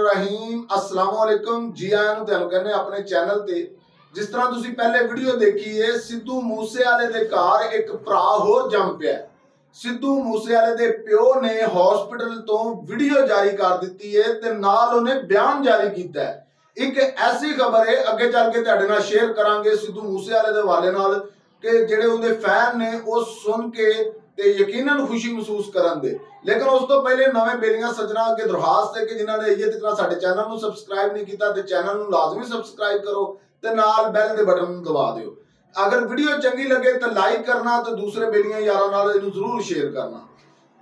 ਬਿਸਮਿਲ੍ਲਾਹਿਰਰਹਿਮਾਨਿਰਰਹੀਮ ਅਸਲਾਮ ਵਾਲੇਕਮ ਜੀ ਆਇਆਂ ਨੂੰ ਤੁਹਾਨੂੰ ਕਹਿੰਦੇ ਆਪਣੇ ਚੈਨਲ ਤੇ। ਜਿਸ ਤਰ੍ਹਾਂ ਤੁਸੀਂ ਪਹਿਲੇ ਵੀਡੀਓ ਦੇਖੀ ਏ ਸਿੱਧੂ ਮੂਸੇਵਾਲੇ ਦੇ ਘਰ ਇੱਕ ਭਰਾ ਹੋਰ ਜੰਮ ਪਿਆ ਸਿੱਧੂ ਮੂਸੇਵਾਲੇ ਦੇ ਪਿਓ ਨੇ ਹਸਪੀਟਲ ਤੋਂ ਵੀਡੀਓ ਜਾਰੀ ਕਰ ਦਿੱਤੀ ਏ ਤੇ ਨਾਲ ਉਹਨੇ ਬਿਆਨ ਜਾਰੀ ਕੀਤਾ ਹੈ। ਇੱਕ ਐਸੀ ਖਬਰ ਏ, ਅੱਗੇ ਚੱਲ ਕੇ ਤੁਹਾਡੇ ਨਾਲ ਸ਼ੇਅਰ ਕਰਾਂਗੇ ਸਿੱਧੂ ਮੂਸੇਵਾਲੇ ਦੇ ਹਵਾਲੇ ਨਾਲ ਕਿ ਜਿਹੜੇ ਉਹਦੇ ਫੈਨ ਨੇ, ਉਹ ਸੁਣ ਕੇ ਤੇ ਯਕੀਨਨ ਖੁਸ਼ੀ ਮਹਿਸੂਸ ਕਰਨ ਲੇਕਿਨ ਉਸ ਤੋਂ ਪਹਿਲੇ ਨਵੇਂ ਬੇਲੀਆਂ ਸੱਜਣਾ ਅੱਗੇ ਦਰਖਾਸਤ ਹੈ ਕਿ ਜਿਨ੍ਹਾਂ ਨੇ ਅਜੇ ਤੱਕ ਸਾਡੇ ਚੈਨਲ ਨੂੰ ਸਬਸਕ੍ਰਾਈਬ ਨਹੀਂ ਕੀਤਾ ਤੇ ਚੈਨਲ ਨੂੰ ਲਾਜ਼ਮੀ ਸਬਸਕ੍ਰਾਈਬ ਕਰੋ ਤੇ ਨਾਲ ਬੈਲ ਦੇ ਬਟਨ ਨੂੰ ਦਬਾ ਦਿਓ। ਅਗਰ ਵੀਡੀਓ ਚੰਗੀ ਲੱਗੇ ਤਾਂ ਲਾਈਕ ਕਰਨਾ ਤੇ ਦੂਸਰੇ ਬੇਲੀਆਂ ਯਾਰਾਂ ਨਾਲ ਇਹਨੂੰ ਜ਼ਰੂਰ ਸ਼ੇਅਰ ਕਰਨਾ।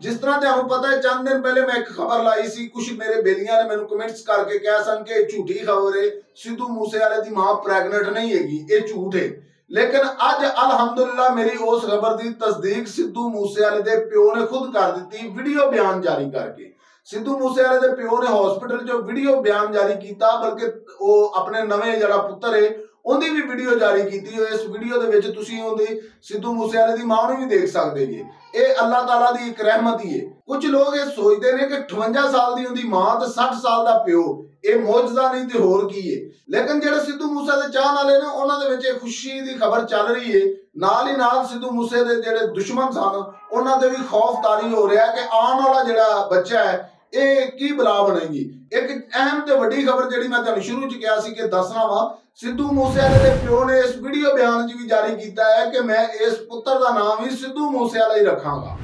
ਜਿਸ ਤਰ੍ਹਾਂ ਤੁਹਾਨੂੰ ਪਤਾ ਹੈ, ਚੰਦ ਦਿਨ ਪਹਿਲੇ ਮੈਂ ਇੱਕ ਖਬਰ ਲਾਈ ਸੀ ਕੁਝ ਮੇਰੇ ਬੇਲੀਆਂ ਨੇ ਮੈਨੂੰ ਕਮੈਂਟਸ ਕਰਕੇ ਕਿਹਾ ਸਨ ਕਿ ਇਹ ਝੂਠੀ ਖਬਰ ਹੈ ਸਿੱਧੂ ਮੂਸੇਵਾਲੇ ਦੀ ਮਾਂ ਪ੍ਰੈਗਨੈਂਟ ਨਹੀਂ ਹੈਗੀ, ਇਹ ਝੂਠ ਹੈ ਲੇਕਿਨ ਅੱਜ ਅਲਹਮਦੁਲਿਲਾ ਮੇਰੀ ਉਸ ਖਬਰ ਦੀ ਤਸਦੀਕ ਸਿੱਧੂ ਮੂਸੇਵਾਲੇ ਦੇ ਪਿਓ ਨੇ ਖੁਦ ਕਰ ਦਿੱਤੀ ਵੀਡੀਓ ਬਿਆਨ ਜਾਰੀ ਕਰਕੇ। ਸਿੱਧੂ ਮੂਸੇਵਾਲੇ ਦੇ ਪਿਓ ਨੇ ਹਸਪੀਟਲ ਚ ਵੀਡੀਓ ਬਿਆਨ ਜਾਰੀ ਕੀਤਾ, ਬਲਕਿ ਉਹ ਆਪਣੇ ਨਵੇਂ ਜਿਹੜਾ ਪੁੱਤਰ ਹੈ ਉਹਦੀ ਵੀ ਵੀਡੀਓ ਜਾਰੀ ਕੀਤੀ ਹੋਈ ਇਸ ਵੀਡੀਓ ਦੇ ਵਿੱਚ ਤੁਸੀਂ ਉਹਦੀ ਸਿੱਧੂ ਮੂਸੇਵਾਲੇ ਦੀ ਮਾਂ ਨੂੰ ਵੀ ਦੇਖ ਸਕਦੇ ਜੀ। ਇਹ ਅੱਲਾਹ ਤਾਲਾ ਦੀ ਇੱਕ ਰਹਿਮਤ ਹੀ ਹੈ। ਕੁਝ ਲੋਕ ਇਹ ਸੋਚਦੇ ਨੇ ਕਿ 58 ਸਾਲ ਦੀ ਉਹਦੀ ਮਾਂ ਤੇ 60 ਸਾਲ ਦਾ ਪਿਓ, ਇਹ ਮੌਜਜ਼ਾ ਨਹੀਂ ਤੇ ਹੋਰ ਕੀ ਹੈ? ਲੇਕਿਨ ਜਿਹੜੇ ਸਿੱਧੂ ਮੂਸੇ ਦੇ ਚਾਹਣ ਵਾਲੇ ਨੇ, ਉਹਨਾਂ ਦੇ ਵਿੱਚ ਇਹ ਖੁਸ਼ੀ ਦੀ ਖਬਰ ਚੱਲ ਰਹੀ ਹੈ। ਨਾਲ ਹੀ ਨਾਲ ਸਿੱਧੂ ਮੂਸੇ ਦੇ ਜਿਹੜੇ ਦੁਸ਼ਮਣ ਸਨ, ਉਹਨਾਂ ਤੇ ਵੀ ਖੌਫ ਤਾਰੀ ਹੋ ਰਿਹਾ ਕਿ ਆਉਣ ਵਾਲਾ ਜਿਹੜਾ ਬੱਚਾ ਹੈ ਇਹ ਕੀ ਬਲਾ ਬਣੇਗੀ? ਇੱਕ ਅਹਿਮ ਤੇ ਵੱਡੀ ਖਬਰ ਜਿਹੜੀ ਮੈਂ ਤੁਹਾਨੂੰ ਸ਼ੁਰੂ ਚ ਕਿਹਾ ਸੀ ਕਿ ਦੱਸਣਾ ਵਾ, ਸਿੱਧੂ ਮੂਸੇਵਾਲੇ ਦੇ ਪਿਓ ਨੇ ਇਸ ਵੀਡੀਓ ਬਿਆਨ 'ਚ ਵੀ ਜਾਰੀ ਕੀਤਾ ਹੈ ਕਿ ਮੈਂ ਇਸ ਪੁੱਤਰ ਦਾ ਨਾਮ ਵੀ ਸਿੱਧੂ ਮੂਸੇਵਾਲਾ ਹੀ ਰੱਖਾਂਗਾ।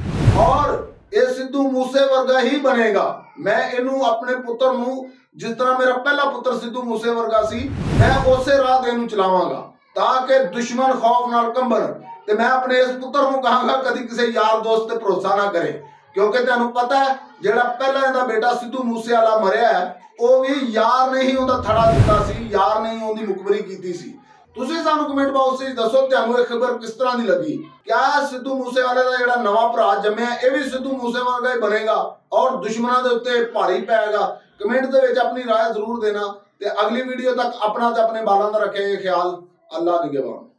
ਔਰ ਇਹ ਸਿੱਧੂ ਮੂਸੇ ਵਰਗਾ ਹੀ ਬਣੇਗਾ। ਮੈਂ ਇਹਨੂੰ ਆਪਣੇ ਪੁੱਤਰ ਨੂੰ, ਜਿਸ ਤਰ੍ਹਾਂ ਮੇਰਾ ਪਹਿਲਾ ਪੁੱਤਰ ਸਿੱਧੂ ਮੂਸੇ ਵਰਗਾ ਸੀ, ਮੈਂ ਉਸੇ ਰਾਹ ਤੇ ਇਹਨੂੰ ਚਲਾਵਾਂਗਾ, ਤਾਂ ਕਿ ਦੁਸ਼ਮਣ ਖੌਫ ਨਾਲ ਕੰਬਣ। ਤੇ ਮੈਂ ਆਪਣੇ ਇਸ ਪੁੱਤਰ ਨੂੰ ਕਹਾਂਗਾ, ਕਦੀ ਕਿਸੇ ਯਾਰ ਦੋਸਤ ਤੇ ਭਰੋਸਾ ਨਾ ਕਰੇ। ਕਿਉਂਕਿ ਤੁਹਾਨੂੰ ਪਤਾ ਹੈ ਜਿਹੜਾ ਪਹਿਲਾਂ ਇਹਦਾ ਬੇਟਾ ਸਿੱਧੂ ਮੂਸੇਵਾਲਾ ਮਰਿਆ ਹੈ ਉਹ ਵੀ ਯਾਰ ਨਹੀਂ ਉਹਦਾ ਥੜਾ ਦਿੱਤਾ ਸੀ ਯਾਰ ਨਹੀਂ ਉਹਦੀ ਮੁਕਬਰੀ ਕੀਤੀ ਸੀ ਤੁਸੀਂ ਸਾਨੂੰ ਕਮੈਂਟ ਬਾਕਸ ਵਿੱਚ ਦੱਸੋ ਤੁਹਾਨੂੰ ਇਹ ਖਬਰ ਕਿਸ ਤਰ੍ਹਾਂ ਦੀ ਲੱਗੀ ਕਿਆ ਸਿੱਧੂ ਮੂਸੇਵਾਲੇ ਦਾ ਜਿਹੜਾ ਨਵਾਂ ਭਰਾ ਜੰਮਿਆ ਇਹ ਵੀ ਸਿੱਧੂ ਮੂਸੇਵਾਲਾ ਹੀ ਬਣੇਗਾ ਔਰ ਦੁਸ਼ਮਣਾਂ ਦੇ ਉੱਤੇ ਭਾਰੀ ਪੈਗਾ ਕਮੈਂਟ ਦੇ ਵਿੱਚ ਆਪਣੀ رائے ਜ਼ਰੂਰ ਦੇਣਾ ਤੇ ਅਗਲੀ ਵੀਡੀਓ ਤੱਕ ਆਪਣਾ ਤੇ ਆਪਣੇ ਬਾਲਾਂ ਦਾ ਰੱਖਿਆ ਖਿਆਲ ਅੱਲਾ ਨਿਗਹਿਬਾਨ